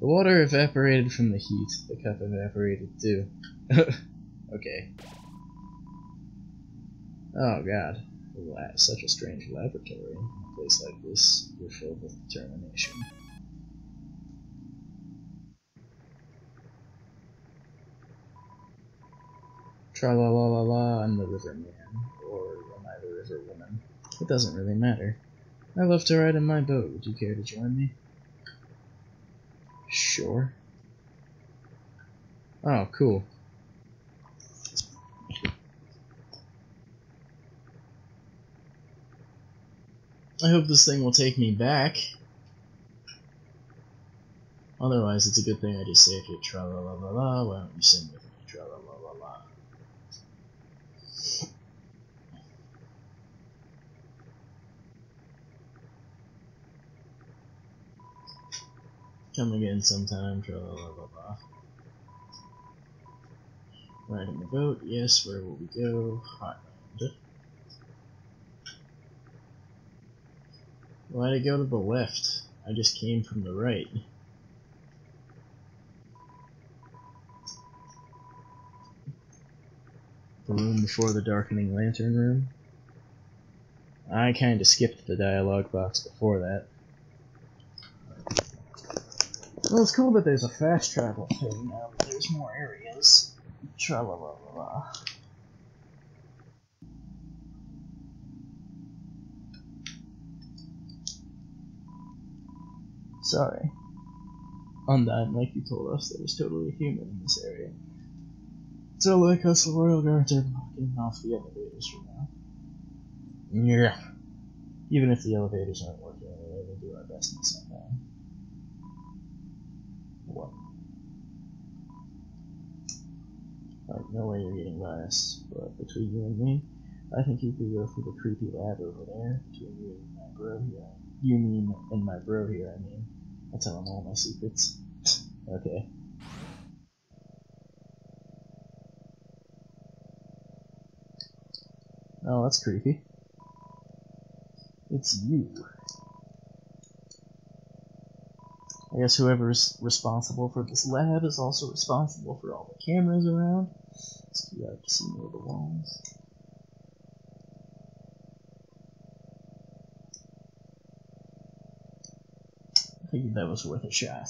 The water evaporated from the heat. The cup evaporated too. okay. Oh god. Such a strange laboratory. A place like this, you're filled with determination. Tra la la la la, I'm the river man. Or am I the river woman? It doesn't really matter. I love to ride in my boat. Would you care to join me? Sure. Oh, cool. I hope this thing will take me back. Otherwise, it's a good thing I just saved it. Tra la la la la. Why don't you with me? Tra la la. Come again sometime. Tra la la la la. Riding the boat. Yes. Where will we go? Hotland. Why'd I go to the left? I just came from the right. The room before the darkening lantern room. I kinda skipped the dialogue box before that. Well, it's cool that there's a fast travel thing now there's more areas. Tra la la la la. Sorry. Undyne, like you told us, there was totally human in this area. So like us, the royal guards are blocking off the elevators for now. Yeah. Even if the elevators aren't working anyway, we'll do our best in some way. What? Like, no way you're getting us, but between you and me, I think you could go through the creepy lab over there, between you and my bro here. You mean, and my bro here, I mean. I tell him all my secrets. okay. Oh, that's creepy. It's you. I guess whoever's responsible for this lab is also responsible for all the cameras around. So you have to see near the walls. I figured that was worth a shot.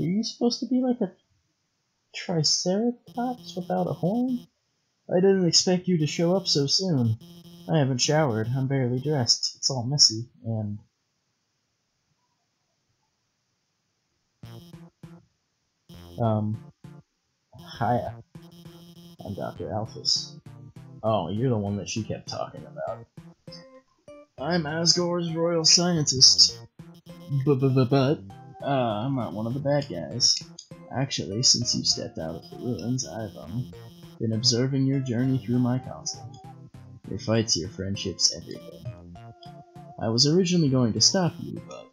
Are you supposed to be like a Triceratops without a horn? I didn't expect you to show up so soon. I haven't showered, I'm barely dressed, it's all messy, and... Um, hiya. I'm Dr. Alphys. Oh, you're the one that she kept talking about. I'm Asgore's royal scientist. But, but, but, but, uh, I'm not one of the bad guys. Actually, since you stepped out of the ruins, I've, um, been observing your journey through my castle. Your fights, your friendships, everything. I was originally going to stop you, but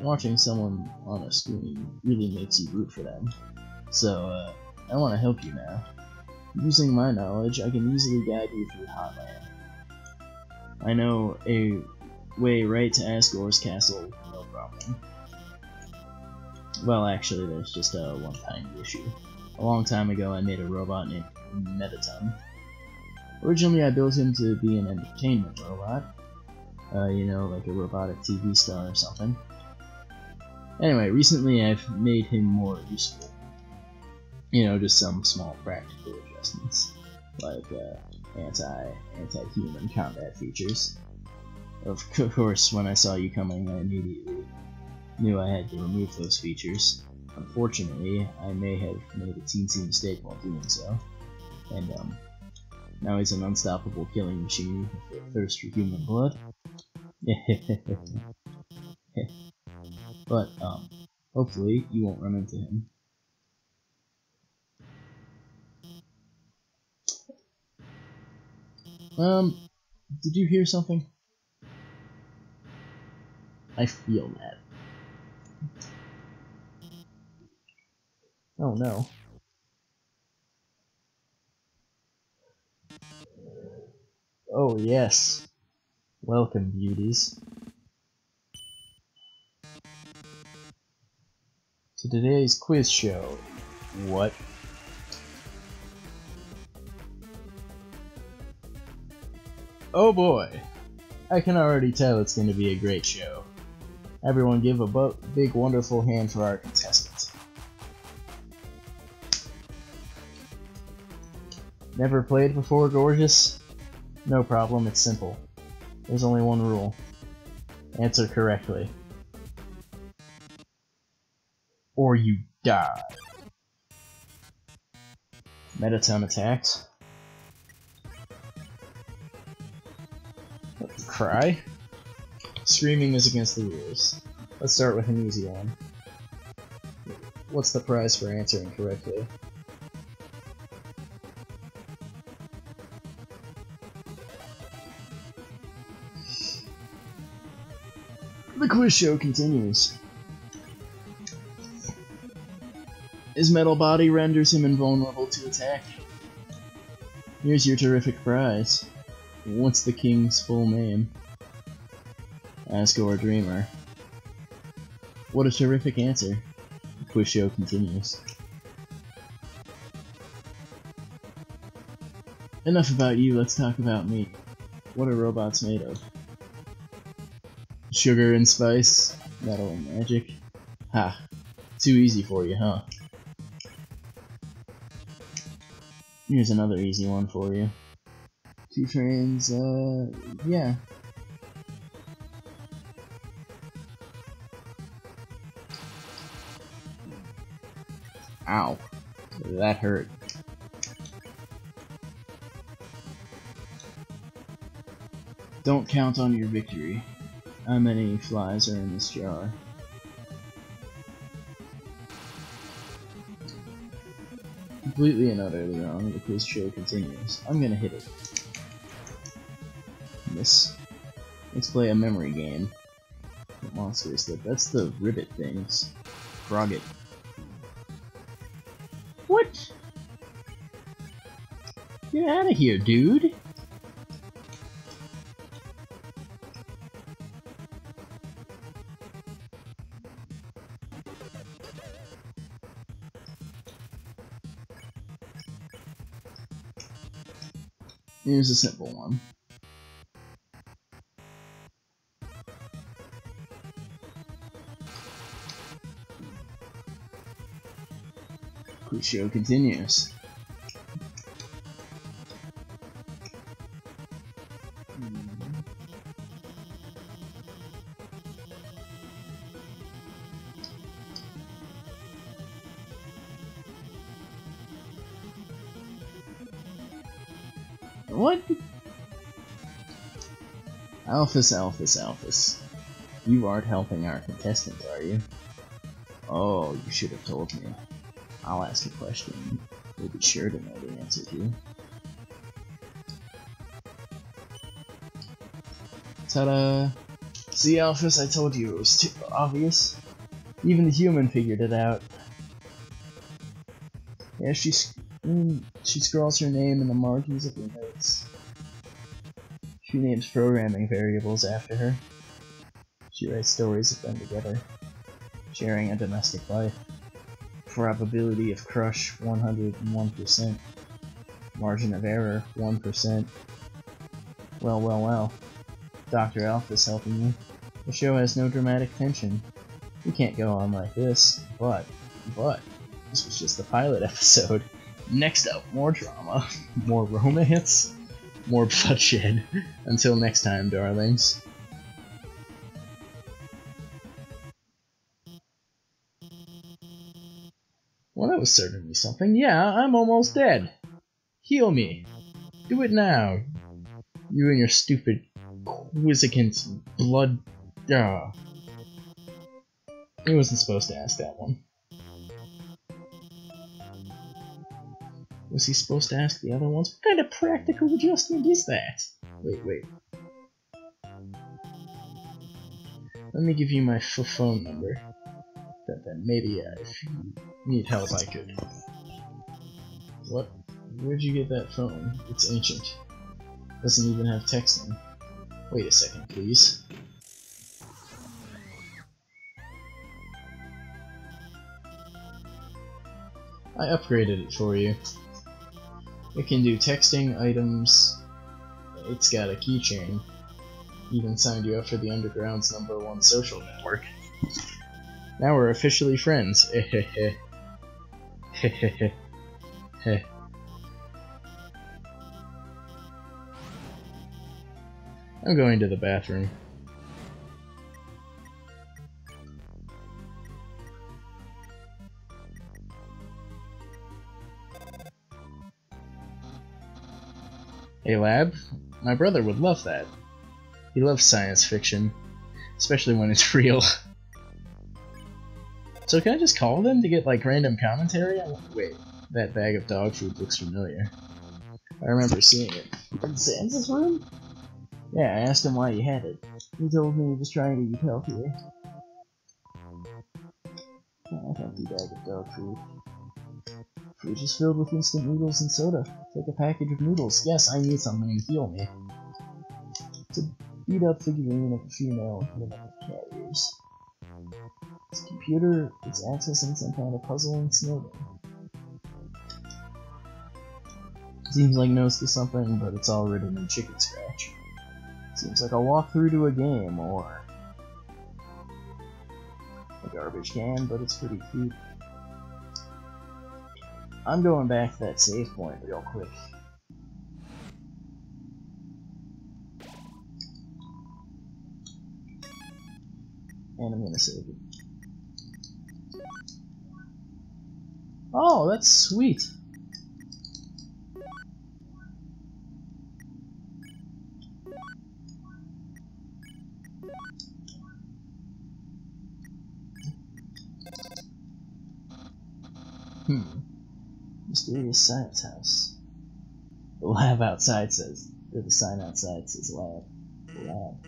watching someone on a screen really makes you root for them. So, uh, I want to help you now. Using my knowledge, I can easily guide you through Hotland. I know a way right to Asgore's castle, no problem. Well, actually, there's just a one tiny issue. A long time ago, I made a robot named Mettaton. Originally, I built him to be an entertainment robot. Uh, you know, like a robotic TV star or something. Anyway, recently I've made him more useful. You know, just some small practical adjustments, like uh, anti anti human combat features. Of course, when I saw you coming, I immediately knew I had to remove those features. Unfortunately, I may have made a teensy mistake while doing so, and um, now he's an unstoppable killing machine with a thirst for human blood. but um, hopefully you won't run into him. Um, Did you hear something? I feel that. Oh no. Oh yes. Welcome, beauties. To today's quiz show. What? Oh boy! I can already tell it's going to be a great show. Everyone give a big wonderful hand for our contestant. Never played before, Gorgeous? No problem, it's simple. There's only one rule. Answer correctly. Or you die. Mettaton attacks. Cry? Screaming is against the rules. Let's start with an easy one. What's the prize for answering correctly? The quiz show continues. His metal body renders him invulnerable to attack. Here's your terrific prize. What's the king's full name? Asgore Dreemurr. What a terrific answer. Show continues. Enough about you, let's talk about me. What are robots made of? Sugar and spice, metal and magic. Ha, too easy for you, huh? Here's another easy one for you. Two trains, uh, yeah. Ow. That hurt. Don't count on your victory. How many flies are in this jar? Completely and utterly wrong. The quiz show continues. I'm gonna hit it. Miss. Let's play a memory game. Monster? That's the ribbit things. Froggit. What? Of here, dude! Here's a simple one. The show continues. Alphys, Alphys, Alphys. You aren't helping our contestant, are you? Oh, you should have told me. I'll ask a question you'll be sure to know the answer to. Ta-da! See, Alphys, I told you it was too obvious. Even the human figured it out. Yeah, she, mm, she scrawls her name in the margins of her notes. She names programming variables after her. She writes stories of them together, sharing a domestic life. Probability of crush 101%. Margin of error 1%. Well, well, well. Dr. Alphys is helping you. The show has no dramatic tension. We can't go on like this, but, but, this was just the pilot episode. Next up, more drama, more romance, more bloodshed. Until next time, darlings. Well, that was certainly something. Yeah, I'm almost dead. Heal me. Do it now. You and your stupid quizzicant blood. Uh. He wasn't supposed to ask that one. Was he supposed to ask the other ones? What kind of practical adjustment is that? wait, wait. Let me give you my phone number. That then maybe uh, if you need help, I could. What? Where'd you get that phone? It's ancient. Doesn't even have texting. Wait a second, please. I upgraded it for you. It can do texting, items, it's got a keychain. Even signed you up for the Underground's number one social network. Now we're officially friends. I'm going to the bathroom. A lab? My brother would love that. He loves science fiction, especially when it's real. so can I just call them to get like random commentary? Wait, that bag of dog food looks familiar. I remember seeing it. In Sans' room? Yeah, I asked him why he had it. He told me he was trying to eat healthier. Oh, empty bag of dog food. Fridge is filled with instant noodles and soda. Take a package of noodles. Yes, I need something to heal me. It's a beat up figurine of a female with cat ears. This computer is accessing some kind of puzzle Snowdin. Seems like knows to something, but it's all written in chicken scratch. Seems like a walkthrough to a game, or a garbage can, but it's pretty cute. I'm going back to that save point real quick. And I'm gonna save it. Oh, that's sweet. Mysterious Science House. The lab outside says, or the sign outside says lab. Lab.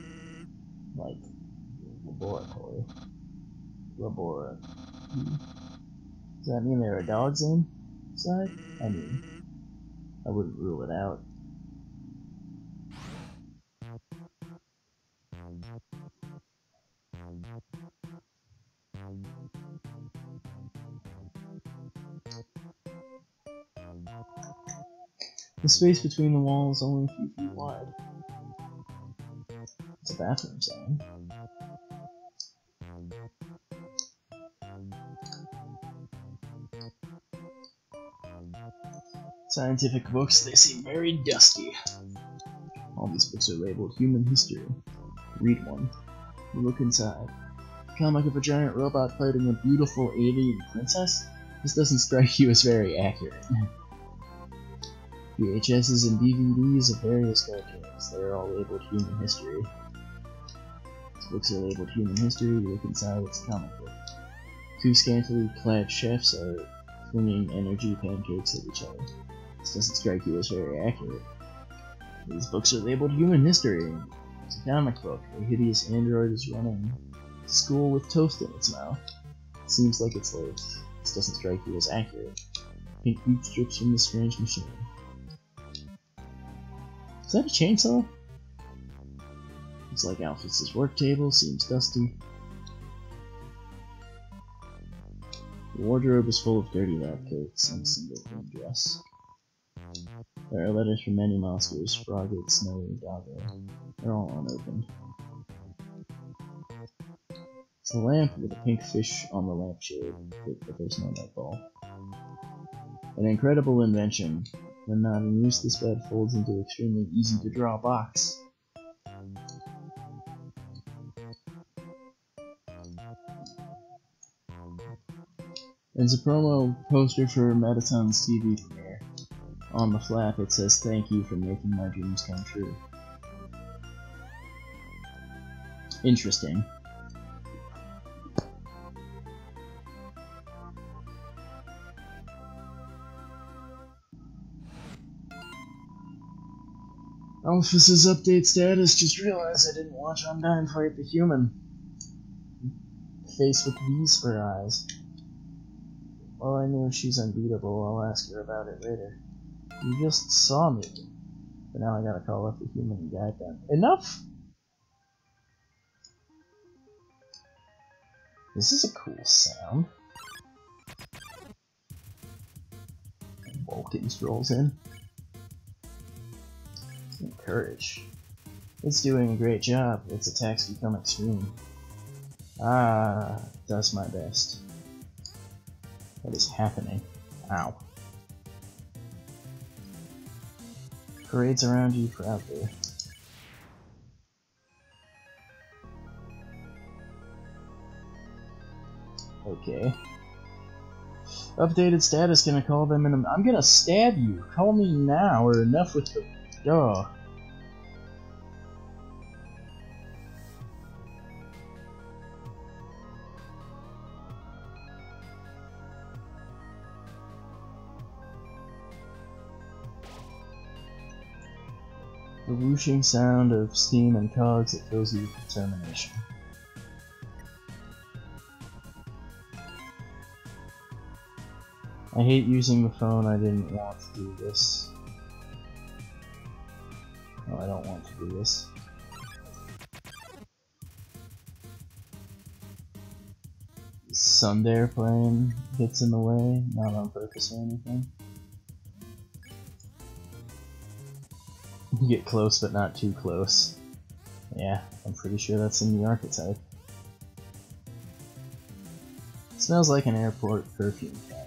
Like, laboratory. Labora. Hmm. Does that mean there are dogs inside? I mean, I wouldn't rule it out. The space between the walls is only a few feet wide. It's a bathroom sign. Scientific books, they seem very dusty. All these books are labeled Human History. Read one. You look inside. Comic of a giant robot fighting a beautiful alien princess? This doesn't strike you as very accurate. VHSs and DVDs of various cartoons. They are all labeled Human History. These books are labeled Human History, you look inside, it's a comic book. Two scantily clad chefs are flinging energy pancakes at each other. This doesn't strike you as very accurate. These books are labeled Human History. It's a comic book. A hideous android is running school with toast in its mouth. Seems like it's late. This doesn't strike you as accurate. Pink heat strips from the strange machine. Is that a chainsaw? Looks like Alphys' work table, seems dusty. The wardrobe is full of dirty lab coats and a single clean dress. There are letters from many monsters, Froggit, Snowy, Doggo. They're all unopened. It's a lamp with a pink fish on the lampshade, but there's no light bulb. An incredible invention, when uh, not in use, this bed folds into an extremely easy to draw box. It's a promo poster for Mettaton's TV premiere. On the flap it says thank you for making my dreams come true. Interesting. Alphys's update status. Just realized I didn't watch Undyne fight the human. Face with these for eyes. Well, I know she's unbeatable. I'll ask her about it later. You just saw me. But now I gotta call up the human and guide them. Enough! This is a cool sound. Vulkin strolls in. Courage. It's doing a great job. Its attacks become extreme. Ah, does my best. What is happening? Ow. Parades around you proudly. Okay. Updated status gonna call them in a- I'm gonna stab you! Call me now or enough with the- Duh. Whooshing sound of steam and cogs that fills you with determination. I hate using the phone, I didn't want to do this. No, I don't want to do this. Tsunderplane gets in the way, not on purpose or anything. Get close, but not too close. Yeah, I'm pretty sure that's in the archetype. smells like an airport perfume kind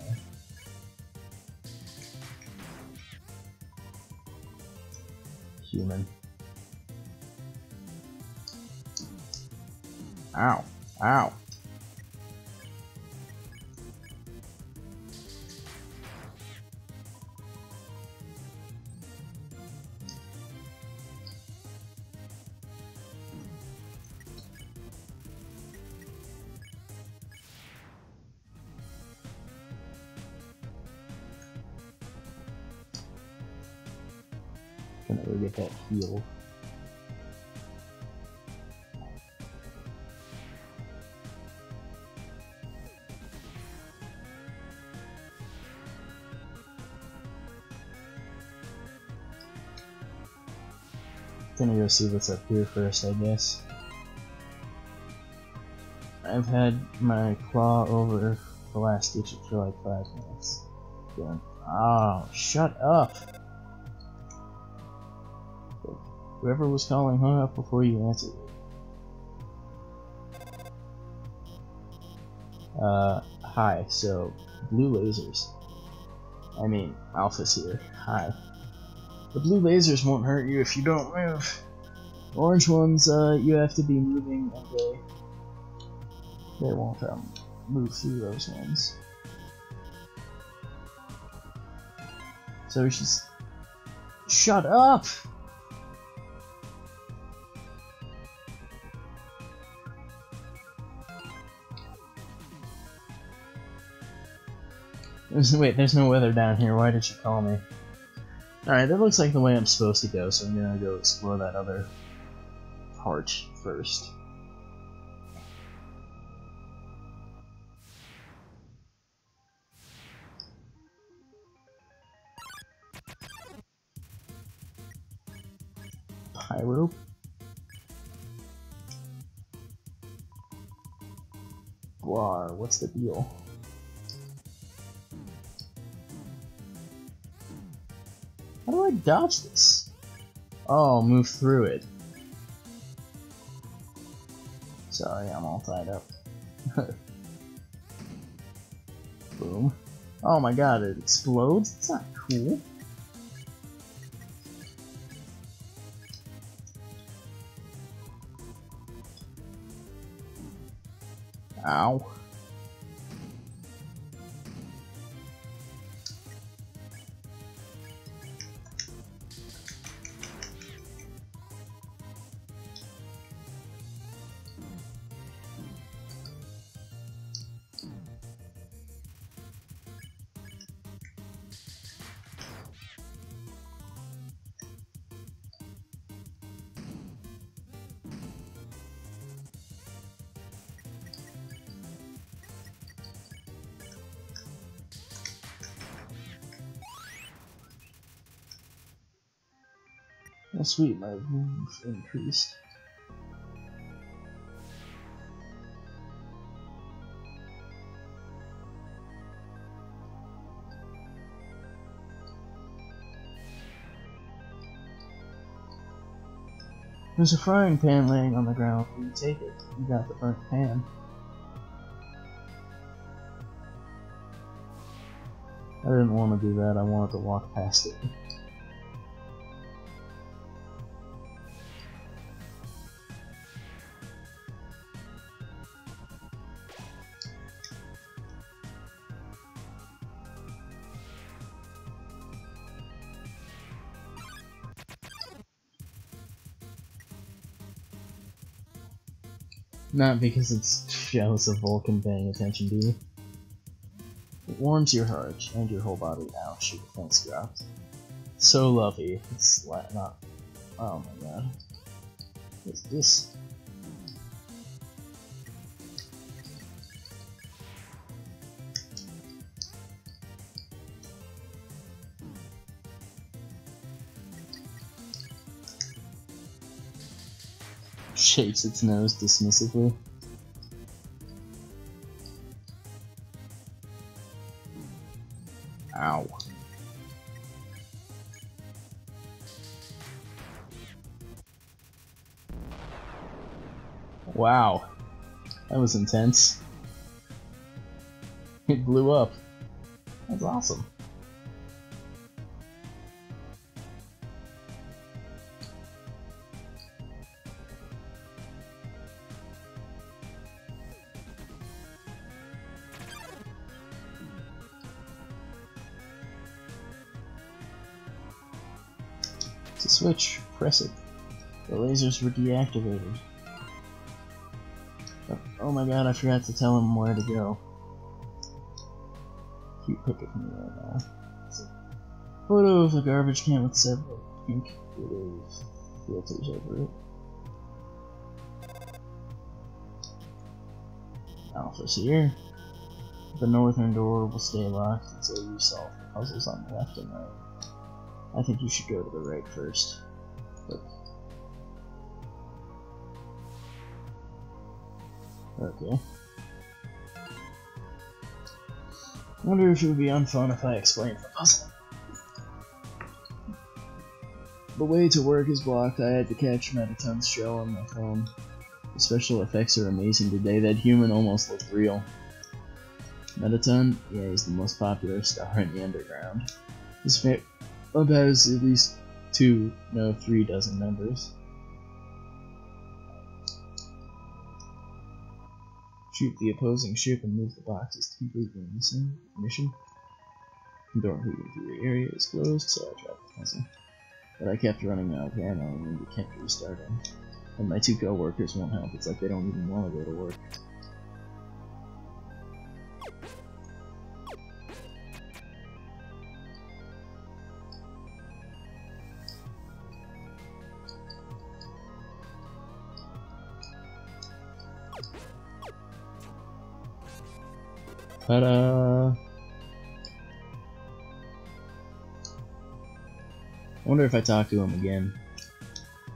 Human. Ow. Ow. Gonna get that heal. Gonna go see what's up here first, I guess. I've had my claw over the last digit for like five minutes. Oh, shut up! Whoever was calling hung up before you answered Uh, hi, so, blue lasers. I mean, Alphys here. Hi. The blue lasers won't hurt you if you don't move. Orange ones, uh, you have to be moving and they, they won't, um, move through those ones. So she's... Shut up! There's, wait, there's no weather down here. Why did she call me? Alright, that looks like the way I'm supposed to go, so I'm gonna go explore that other part first. Pyro? Blar, what's the deal? How do I dodge this? Oh, move through it. Sorry, I'm all tied up. Boom. Oh my god, it explodes? That's not cool. Ow. Oh sweet, my wounds increased. There's a frying pan laying on the ground. You take it. You got the burnt pan. I didn't want to do that. I wanted to walk past it. Not because it's jealous of Vulkin paying attention to you. It warms your heart and your whole body. Ouch, your defense dropped. So lovely. It's not. Oh my god. What's this? Shakes its nose dismissively. Ow. Wow. That was intense. It blew up. That's awesome. Switch, press it. The lasers were deactivated. Oh, oh my god, I forgot to tell him where to go. Cute pick of me right now. Photo of a garbage can with several pink filters over it. Alphys here. The northern door will stay locked until you solve the puzzles on the left and right. I think you should go to the right first. But... Okay. Wonder if it would be unfun if I explained the puzzle. The way to work is blocked. I had to catch Mettaton's show on my phone. The special effects are amazing today. That human almost looked real. Mettaton? Yeah, he's the most popular star in the underground. His, Oh, Club has at least two, no, three dozen members. Shoot the opposing ship and move the boxes to complete the mission. mission. The door leading through the area is closed, so I dropped the puzzle. But I kept running out of ammo and we kept restarting. And my two co-workers won't help, it's like they don't even want to go to work. Ta-da! Wonder if I talk to him again.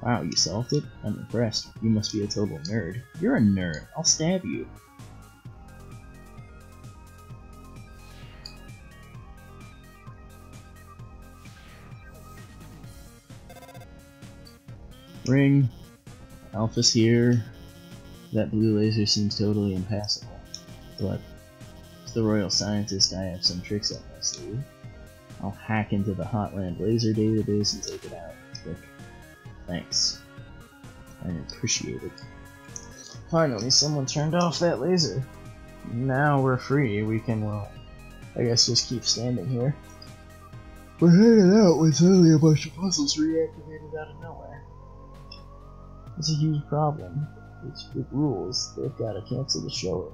Wow, you solved it? I'm impressed. You must be a total nerd. You're a nerd. I'll stab you. Ring. Alphys here. That blue laser seems totally impassable. But the royal scientist, I have some tricks up my sleeve. I'll hack into the Hotland laser database and take it out. Thanks. I appreciate it. Finally, someone turned off that laser. Now we're free. We can, well, I guess just keep standing here. We're hanging out when suddenly a bunch of puzzles reactivated out of nowhere. It's a huge problem. It's, it rules. They've got to cancel the show